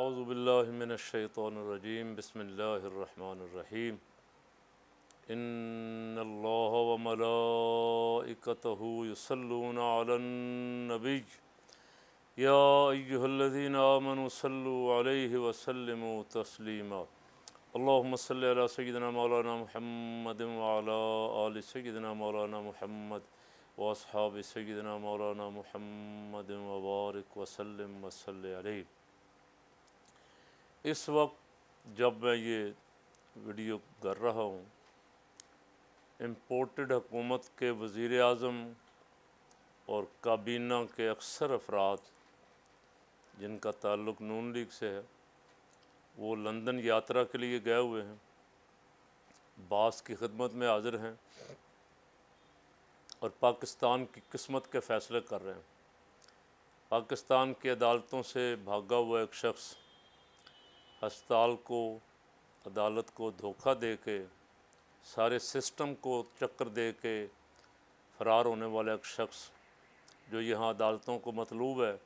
अज़बिल्लिनशैतरजीम बसमीम इन्नल्लाह व मलाइकतहु नबी या अय्युहल्लज़ीना आमनु सल्लु अलैहि व सल्लिमु तस्लीमा अल्लाहुम्म सल्लि अला सय्यिदिना मौलाना मुहम्मद व अला मौलाना मुहम्मद व अस्हाब मौलाना मुहम्मद व बारिक व इस वक्त जब मैं ये वीडियो कर रहा हूँ इम्पोर्टेड हुकूमत के वज़ी अज़म और काबीना के अक्सर अफराद, जिनका ताल्लुक़ नून लीग से है, वो लंदन यात्रा के लिए गए हुए हैं, बास की खिदमत में हाज़िर हैं और पाकिस्तान की किस्मत के फ़ैसले कर रहे हैं। पाकिस्तान की अदालतों से भागा हुआ एक शख्स अस्पताल को, अदालत को धोखा दे के सारे सिस्टम को चक्कर दे के फ़रार होने वाला एक शख्स, जो यहाँ अदालतों को मतलूब है,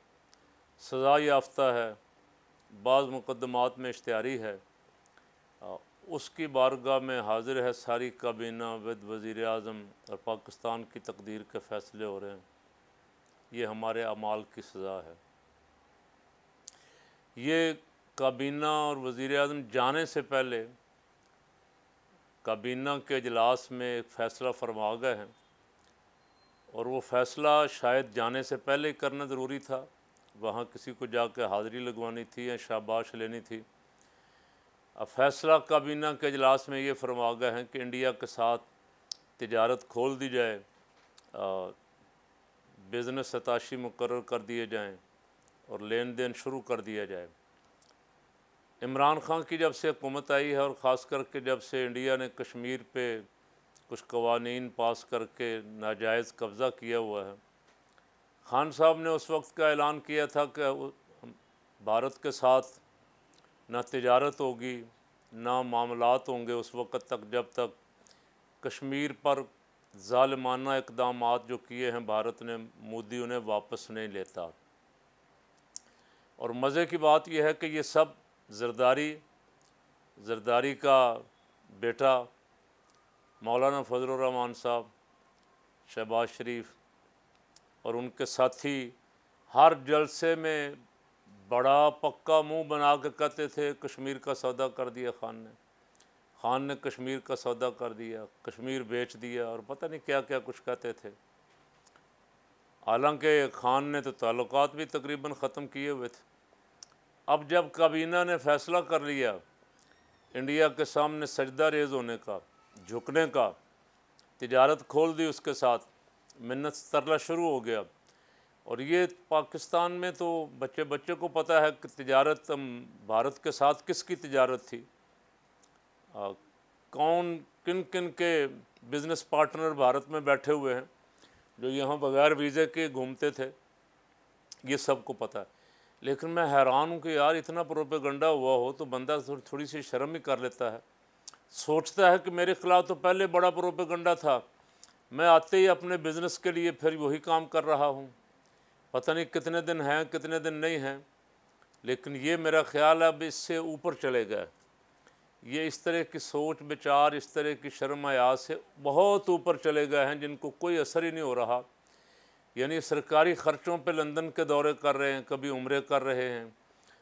सज़ा याफ्ता है बाज़ मुकदमात में इश्तारी है। उसकी बारगाह में हाजिर है सारी काबीना विद वज़ी अज़म और पाकिस्तान की तकदीर के फ़ैसले हो रहे हैं। ये हमारे अमाल की सज़ा है। ये काबीना और वज़ी अजम जाने से पहले काबीना के अजलास में एक फ़ैसला फरमा गए हैं और वो फ़ैसला शायद जाने से पहले करना ज़रूरी था। वहाँ किसी को जाकर हाज़िरी लगवानी थी या शाबाश लेनी थी। अब फ़ैसला काबीना के अजलास में ये फरमा गए हैं कि इंडिया के साथ तजारत खोल दी जाए बिज़नेस सताशी मुकर कर दिए जाएँ और लेन देन शुरू कर दिया जाए। इमरान खान की जब से हुकूमत आई है और ख़ास करके जब से इंडिया ने कश्मीर पे कुछ कवानीन पास करके नाजायज़ कब्ज़ा किया हुआ है, खान साहब ने उस वक्त का ऐलान किया था कि भारत के साथ ना तजारत होगी, ना मामलात होंगे उस वक्त तक जब तक कश्मीर पर ालमाना इकदाम जो किए हैं भारत ने मोदी उन्हें वापस नहीं लेता। और मज़े की बात यह है कि ये सब ज़रदारी ज़रदारी का बेटा मौलाना फजलरहमान साहब, शहबाज शरीफ और उनके साथी हर जलसे में बड़ा पक्का मुँह बना के कहते थे, कश्मीर का सौदा कर दिया खान ने। खान ने कश्मीर का सौदा कर दिया, कश्मीर बेच दिया और पता नहीं क्या क्या कुछ कहते थे। हालाँकि खान ने तो ताल्लुकात भी तकरीबन ख़त्म किए हुए थे। अब जब काबीना ने फ़ैसला कर लिया इंडिया के सामने सजदा रेज होने का झुकने का तिजारत खोल दी उसके साथ मिन्नत तरला शुरू हो गया। और ये पाकिस्तान में तो बच्चे बच्चे को पता है कि तिजारत भारत के साथ किसकी तिजारत थी। आ, कौन किन किन के बिज़नेस पार्टनर भारत में बैठे हुए हैं जो यहाँ बगैर वीज़े के घूमते थे ये सबको पता है। लेकिन मैं हैरान हूँ कि यार इतना प्रोपेगंडा हुआ हो तो बंदा थोड़ी थोड़ी सी शर्म ही कर लेता है। सोचता है कि मेरे ख़िलाफ़ तो पहले बड़ा प्रोपेगंडा था। मैं आते ही अपने बिज़नेस के लिए फिर वही काम कर रहा हूँ। पता नहीं कितने दिन हैं, कितने दिन नहीं हैं, लेकिन ये मेरा ख्याल अब इससे ऊपर चले गए। ये इस तरह की सोच, विचार, इस तरह की शर्म आयात से बहुत ऊपर चले गए हैं जिनको कोई असर ही नहीं हो रहा। यानी सरकारी ख़र्चों पे लंदन के दौरे कर रहे हैं, कभी उम्र कर रहे हैं।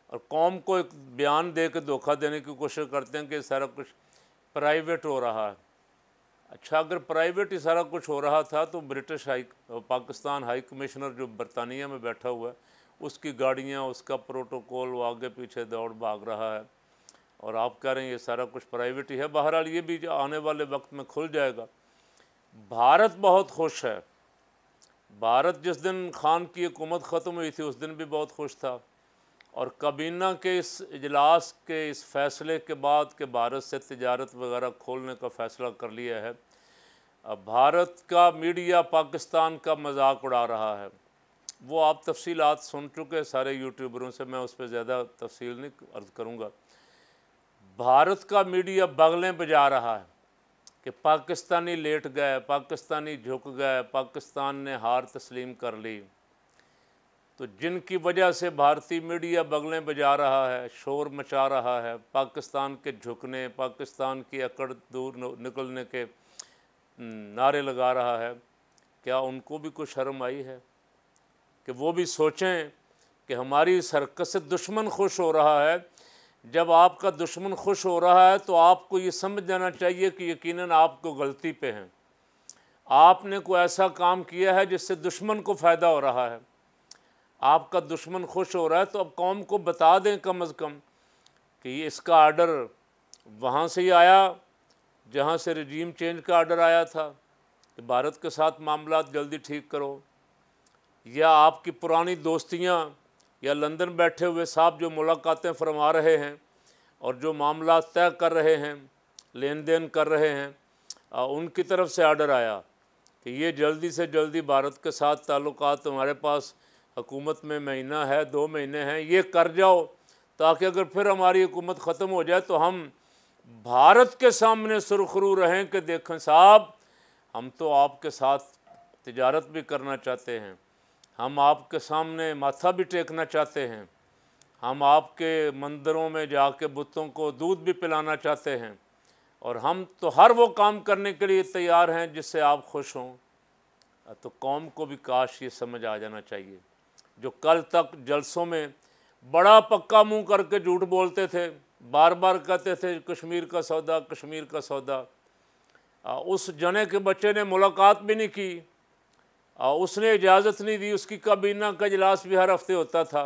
और कौम को एक बयान दे के धोखा देने की कोशिश करते हैं कि सारा कुछ प्राइवेट हो रहा है। अच्छा अगर प्राइवेट ही सारा कुछ हो रहा था तो British high, Pakistan high commissioner जो बरतानिया में बैठा हुआ है, उसकी गाड़ियाँ, उसका प्रोटोकॉल, वो आगे पीछे दौड़ भाग रहा है। और आप कह रहे हैं ये सारा कुछ प्राइवेट ही है, बहरहाल ये भी आने वाले वक्त में खुल जाएगा। भारत बहुत खुश है। भारत जिस दिन खान की हुकूमत ख़त्म हुई थी, उस दिन भी बहुत खुश था। और काबीना के इस इजलास के इस फ़ैसले के बाद कि भारत से तजारत वगैरह खोलने का फ़ैसला कर लिया है। अब भारत का मीडिया पाकिस्तान का मज़ाक उड़ा रहा है। वो आप तफसीलात सुन चुके हैं सारे यूट्यूबरों से, मैं उस पर ज़्यादा तफसील नहीं अर्ज़ करूँगा। भारत का मीडिया बगलें बजा रहा है। कि पाकिस्तानी लेट गए, पाकिस्तानी झुक गए, पाकिस्तान ने हार तस्लीम कर ली। तो जिनकी वजह से भारतीय मीडिया बगलें बजा रहा है, शोर मचा रहा है, पाकिस्तान के झुकने, पाकिस्तान की अकड़ दूर निकलने के नारे लगा रहा है, क्या उनको भी कुछ शर्म आई है? कि वो भी सोचें कि हमारी इस हरकत से दुश्मन खुश हो रहा है जब आपका दुश्मन खुश हो रहा है तो आपको ये समझ जाना चाहिए कि यकीनन आपको गलती पे हैं। आपने कोई ऐसा काम किया है जिससे दुश्मन को फ़ायदा हो रहा है? आपका दुश्मन खुश हो रहा है तो अब कौम को बता दें कम अज़ कम कि इसका आर्डर वहाँ से ही आया, जहाँ से रजीम चेंज का आर्डर आया था। कि भारत के साथ मामला जल्दी ठीक करो। या आपकी पुरानी दोस्तियाँ या लंदन बैठे हुए साहब जो मुलाकातें फरमा रहे हैं और जो मामला तय कर रहे हैं लेन देन कर रहे हैं आ, उनकी तरफ़ से आर्डर आया कि ये जल्दी से जल्दी भारत के साथ ताल्लुक़ हमारे पास हुकूमत में महीना है दो महीने हैं ये कर जाओ ताकि अगर फिर हमारी हुकूमत ख़त्म हो जाए तो हम भारत के सामने सुरखरू रहें कि देखें साहब हम तो आपके साथ तजारत भी करना चाहते हैं। हम आपके सामने माथा भी टेकना चाहते हैं। हम आपके मंदिरों में जाके बुतों को दूध भी पिलाना चाहते हैं। और हम तो हर वो काम करने के लिए तैयार हैं जिससे आप खुश हों। तो कौम को भी काश ये समझ आ जाना चाहिए। जो कल तक जलसों में बड़ा पक्का मुँह करके झूठ बोलते थे बार बार कहते थे, कश्मीर का सौदा, कश्मीर का सौदा। उस जने के बच्चे ने मुलाकात भी नहीं की। उसने इजाज़त नहीं दी, उसकी काबीना का इजलास भी हर हफ़्ते होता था।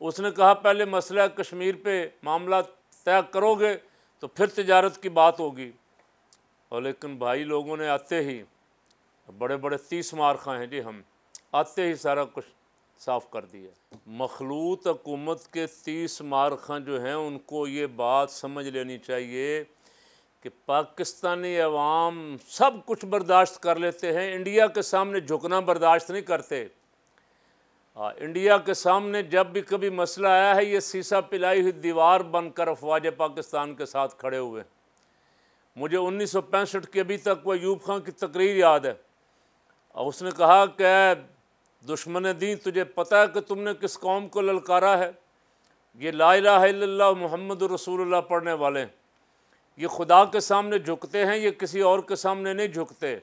उसने कहा, पहले मसला कश्मीर पे मामला तय करोगे तो फिर तजारत की बात होगी। और लेकिन भाई लोगों ने आते ही, बड़े बड़े तीस मार खाए हैं, जी हम, आते ही सारा कुछ साफ़ कर दिया। मखलूत हकूमत के तीस मारखा जो हैं, उनको ये बात समझ लेनी चाहिए कि पाकिस्तानी अवाम सब कुछ बर्दाश्त कर लेते हैं इंडिया के सामने झुकना बर्दाश्त नहीं करते। आ, इंडिया के सामने जब भी कभी मसला आया है ये सीसा पिलाई हुई दीवार बनकर अफवाज पाकिस्तान के साथ खड़े हुए। मुझे उन्नीस सौ पैंसठ के अभी तक वो यूब खां की तकरीर याद है। और उसने कहा कि दुश्मन दी तुझे पता है कि तुमने किस कौम को ललकारा है? ये ला मोहम्मद रसूलुल्लाह पढ़ने वाले ये खुदा के सामने झुकते हैं, ये किसी और के सामने नहीं झुकते।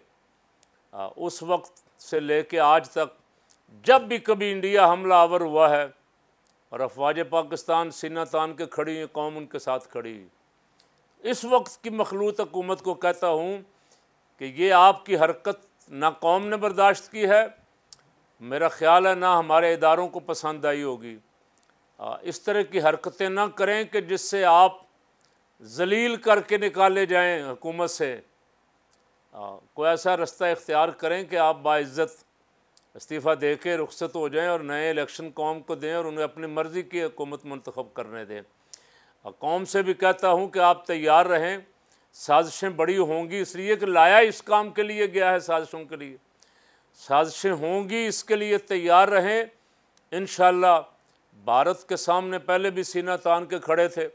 उस वक्त से लेके आज तक जब भी कभी इंडिया हमला आवर हुआ है और अफवाज पाकिस्तान सीना तान के खड़ी है, कौम उनके साथ खड़ी। इस वक्त की मखलूत हुकूमत को कहता हूँ कि ये आपकी हरकत ना कौम ने बर्दाश्त की है, मेरा ख्याल है ना हमारे इदारों को पसंद आई होगी। इस तरह की हरकतें ना करें कि जिससे आप जलील करके निकाले जाएँ हुकूमत से। कोई ऐसा रास्ता इख्तियार करें कि आप बाज़्ज़त इस्तीफ़ा दे के रुखसत हो जाएँ और नए इलेक्शन कौम को दें और उन्हें अपनी मर्ज़ी की हुकूमत मंतखब करने दें। कौम से भी कहता हूँ कि आप तैयार रहें, साजिशें बड़ी होंगी, इसलिए कि लाया इस काम के लिए गया है साजिशों के लिए। साजिशें होंगी, इसके लिए तैयार रहें। इन भारत के सामने पहले भी सीना तान के खड़े थे।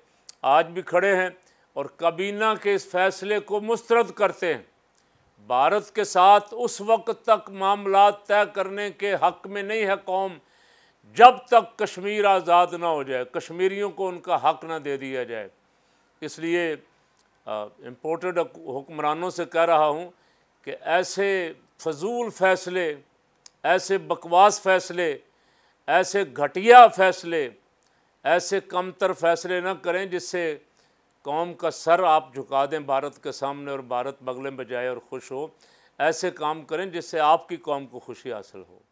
आज भी खड़े हैं और काबीना के इस फैसले को मुस्तरद करते हैं। भारत के साथ उस वक्त तक मामला तय करने के हक में नहीं है कौम, जब तक कश्मीर आज़ाद ना हो जाए। कश्मीरियों को उनका हक ना दे दिया जाए। इसलिए इम्पोर्टेड हुक्मरानों से कह रहा हूँ कि ऐसे फजूल फ़ैसले, ऐसे बकवास फ़ैसले, ऐसे घटिया फ़ैसले ऐसे कमतर फ़ैसले ना करें जिससे कौम का सर आप झुका दें, भारत के सामने और भारत बगले में जाए और खुश हो। ऐसे काम करें जिससे आपकी कौम को खुशी हासिल हो।